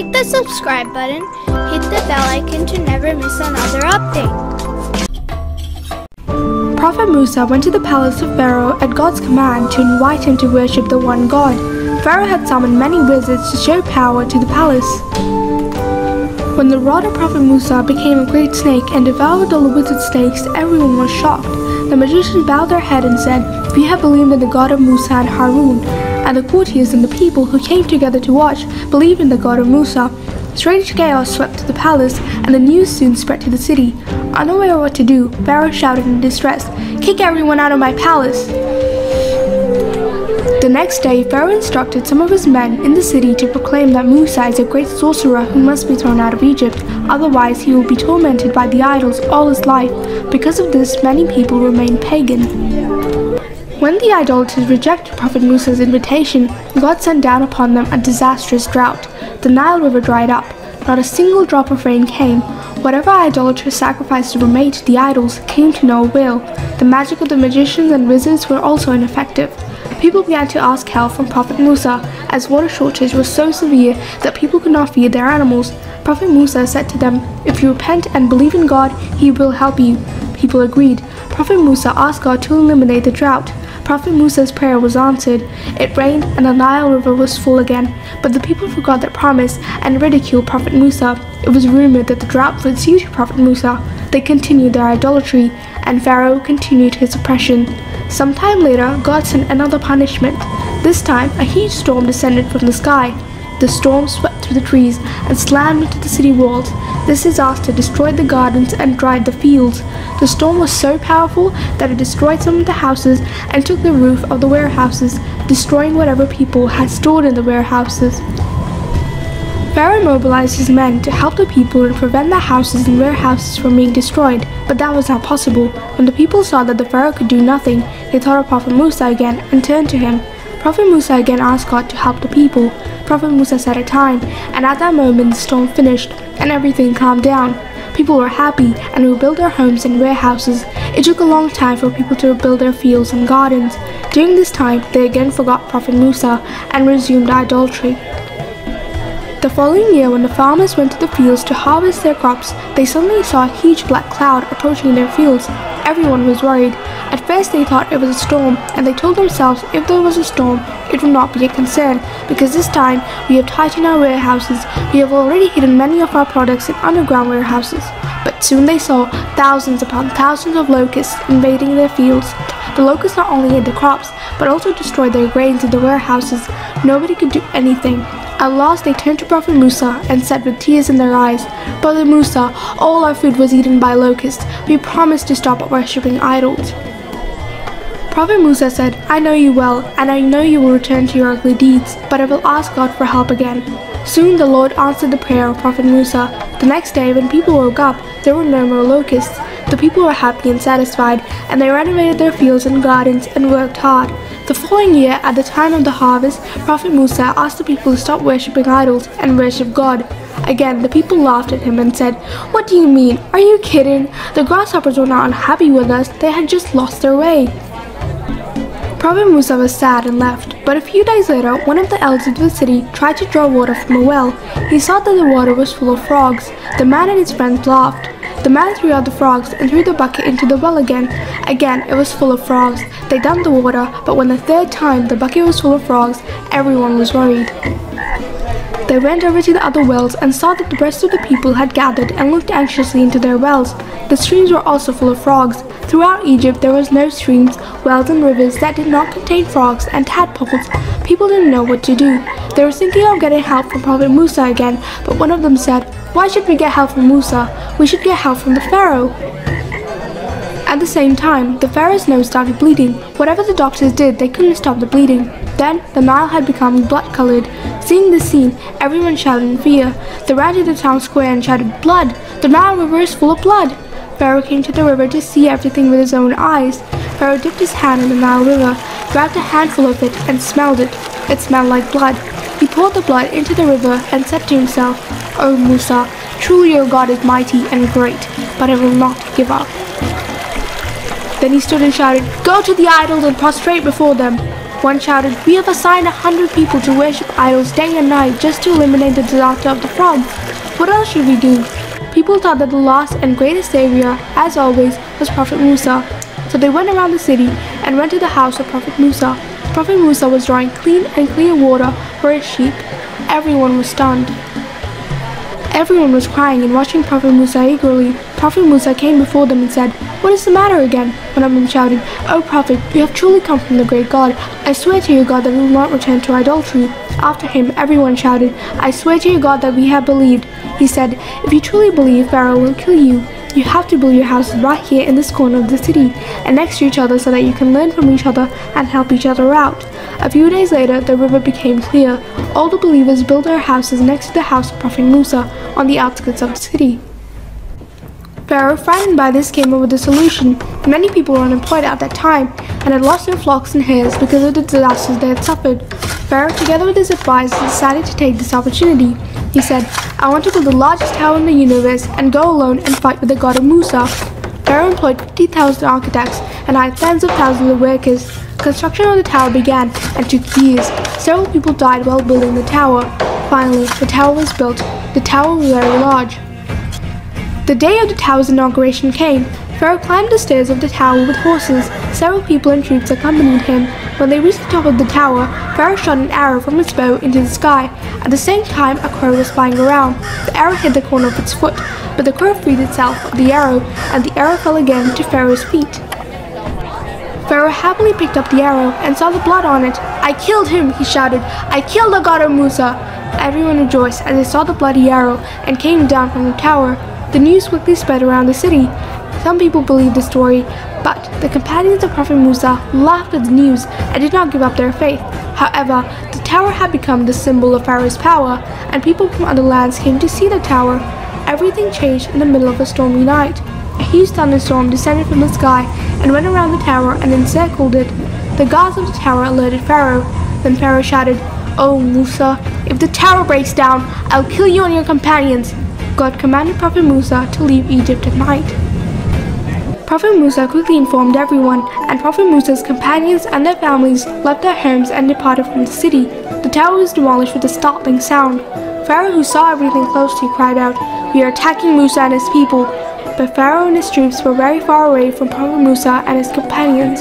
Click the subscribe button, hit the bell icon to never miss another update. Prophet Musa went to the palace of Pharaoh at God's command to invite him to worship the one God. Pharaoh had summoned many wizards to show power to the palace. When the rod of Prophet Musa became a great snake and devoured all the wizard snakes, everyone was shocked. The magicians bowed their head and said, We have believed in the God of Musa and Harun. And the courtiers and the people who came together to watch believed in the God of Musa. Strange chaos swept to the palace, and the news soon spread to the city. Unaware what to do, Pharaoh shouted in distress, Kick everyone out of my palace! The next day, Pharaoh instructed some of his men in the city to proclaim that Musa is a great sorcerer who must be thrown out of Egypt, otherwise he will be tormented by the idols all his life. Because of this, many people remain pagan. When the idolaters rejected Prophet Musa's invitation, God sent down upon them a disastrous drought. The Nile River dried up. Not a single drop of rain came. Whatever idolatrous sacrifices were made to the idols came to no avail. The magic of the magicians and wizards were also ineffective. People began to ask help from Prophet Musa, as water shortage was so severe that people could not feed their animals. Prophet Musa said to them, If you repent and believe in God, He will help you. People agreed. Prophet Musa asked God to eliminate the drought. Prophet Musa's prayer was answered. It rained and the Nile River was full again, but the people forgot their promise and ridiculed Prophet Musa. It was rumored that the drought would suit Prophet Musa. They continued their idolatry, and Pharaoh continued his oppression. Sometime later, God sent another punishment. This time, a huge storm descended from the sky. The storm swept through the trees and slammed into the city walls. This disaster destroyed the gardens and dried the fields. The storm was so powerful that it destroyed some of the houses and took the roof of the warehouses, destroying whatever people had stored in the warehouses. Pharaoh mobilized his men to help the people and prevent the houses and warehouses from being destroyed, but that was not possible. When the people saw that the Pharaoh could do nothing, they thought of Prophet Musa again and turned to him. Prophet Musa again asked God to help the people. Prophet Musa set a time, and at that moment the storm finished and everything calmed down. People were happy and rebuilt their homes and warehouses. It took a long time for people to rebuild their fields and gardens. During this time, they again forgot Prophet Musa and resumed idolatry. The following year, when the farmers went to the fields to harvest their crops, they suddenly saw a huge black cloud approaching their fields. Everyone was worried. At first, they thought it was a storm, and they told themselves if there was a storm, it would not be a concern, because this time we have tightened our warehouses. We have already hidden many of our products in underground warehouses. But soon they saw thousands upon thousands of locusts invading their fields. The locusts not only ate the crops, but also destroyed their grains in the warehouses. Nobody could do anything. At last they turned to Prophet Musa and said with tears in their eyes, Brother Musa, all our food was eaten by locusts. We promised to stop worshipping idols. Prophet Musa said, I know you well, and I know you will return to your ugly deeds, but I will ask God for help again. Soon the Lord answered the prayer of Prophet Musa. The next day, when people woke up, there were no more locusts. The people were happy and satisfied, and they renovated their fields and gardens and worked hard. The following year, at the time of the harvest, Prophet Musa asked the people to stop worshipping idols and worship God. Again, the people laughed at him and said, What do you mean? Are you kidding? The grasshoppers were not unhappy with us, they had just lost their way. Prophet Musa was sad and left, but a few days later, one of the elders of the city tried to draw water from a well. He saw that the water was full of frogs. The man and his friends laughed. The man threw out the frogs and threw the bucket into the well again. Again, it was full of frogs. They dumped the water, but when the third time the bucket was full of frogs, everyone was worried. They went over to the other wells and saw that the rest of the people had gathered and looked anxiously into their wells. The streams were also full of frogs. Throughout Egypt, there was no streams, wells, and rivers that did not contain frogs and tadpoles. People didn't know what to do. They were thinking of getting help from Prophet Musa again, but one of them said, Why should we get help from Musa? We should get help from the Pharaoh. At the same time, the Pharaoh's nose started bleeding. Whatever the doctors did, they couldn't stop the bleeding. Then, the Nile had become blood-colored. Seeing this scene, everyone shouted in fear. They ran to the town square and shouted, Blood! The Nile River is full of blood! Pharaoh came to the river to see everything with his own eyes. Pharaoh dipped his hand in the Nile River, grabbed a handful of it, and smelled it. It smelled like blood. He poured the blood into the river and said to himself, O Musa, truly your God is mighty and great, but I will not give up. Then he stood and shouted, Go to the idols and prostrate before them. One shouted, We have assigned a hundred people to worship idols day and night just to eliminate the disaster of the flood. What else should we do? People thought that the last and greatest savior, as always, was Prophet Musa. So they went around the city and went to the house of Prophet Musa. Prophet Musa was drawing clean and clear water for his sheep. Everyone was stunned. Everyone was crying and watching Prophet Musa eagerly. Prophet Musa came before them and said, What is the matter again? One of them shouted, O Prophet, you have truly come from the great God. I swear to your God that we will not return to idolatry. After him, everyone shouted, I swear to your God that we have believed. He said, If you truly believe, Pharaoh will kill you. You have to build your houses right here in this corner of the city and next to each other so that you can learn from each other and help each other out. A few days later, the river became clear. All the believers built their houses next to the house of Prophet Musa on the outskirts of the city. Pharaoh, frightened by this, came up with a solution. Many people were unemployed at that time and had lost their flocks and herds because of the disasters they had suffered. Pharaoh, together with his advisors, decided to take this opportunity. He said, I want to build the largest tower in the universe and go alone and fight with the god of Musa. Pharaoh employed 50,000 architects and hired tens of thousands of workers. Construction of the tower began and took years. Several people died while building the tower. Finally, the tower was built. The tower was very large. The day of the tower's inauguration came. Pharaoh climbed the stairs of the tower with horses. Several people and troops accompanied him. When they reached the top of the tower, Pharaoh shot an arrow from his bow into the sky. At the same time, a crow was flying around. The arrow hit the corner of its foot, but the crow freed itself of the arrow, and the arrow fell again to Pharaoh's feet. Pharaoh happily picked up the arrow and saw the blood on it. I killed him, he shouted. I killed the god of Musa. Everyone rejoiced as they saw the bloody arrow and came down from the tower. The news quickly spread around the city. Some people believed the story, but the companions of Prophet Musa laughed at the news and did not give up their faith. However, the tower had become the symbol of Pharaoh's power, and people from other lands came to see the tower. Everything changed in the middle of a stormy night. A huge thunderstorm descended from the sky and went around the tower and encircled it. The guards of the tower alerted Pharaoh. Then Pharaoh shouted, Oh Musa, if the tower breaks down, I'll kill you and your companions. God commanded Prophet Musa to leave Egypt at night. Prophet Musa quickly informed everyone, and Prophet Musa's companions and their families left their homes and departed from the city. The tower was demolished with a startling sound. Pharaoh, who saw everything closely, cried out, We are attacking Musa and his people. But Pharaoh and his troops were very far away from Prophet Musa and his companions.